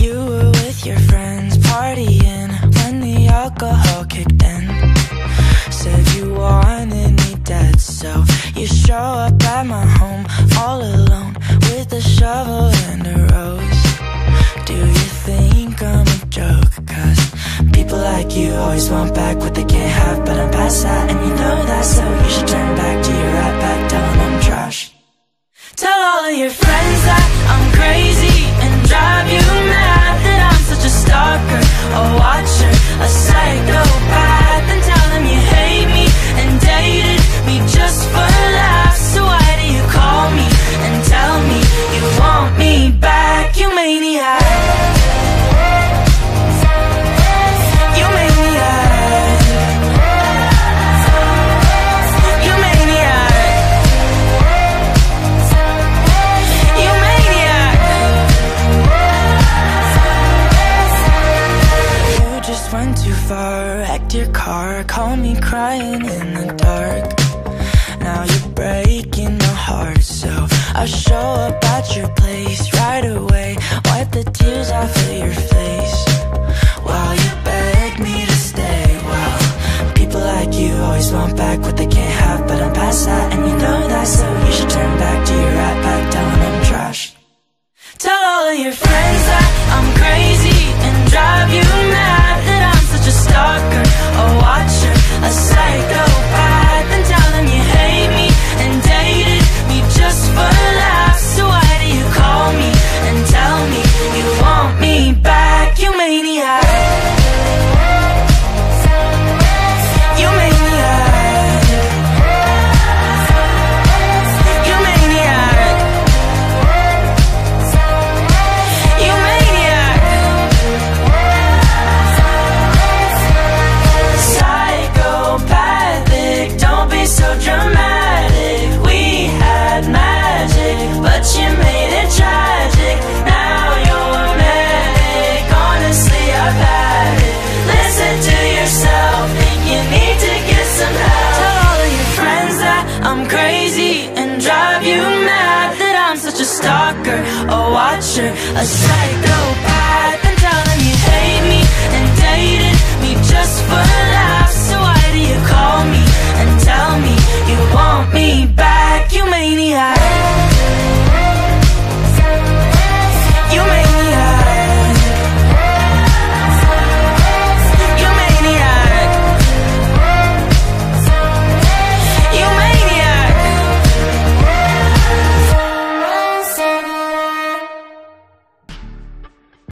You were with your friends partying when the alcohol kicked in. Said you wanted me dead, so you show up at my home all alone with a shovel and a rose. Do you think I'm a joke? Cause people like you always want back what they can't have, but I'm past that, and you know that, so you should turn back to your right back, tell 'em I'm trash. Tell all of your friends that I'm crazy and drive you a watcher, a Went too far, wrecked your car, call me crying in the dark. Now you're breaking my heart, so I show up at your place right away, wipe the tears off of your face. While you stalker, a watcher, a psychopath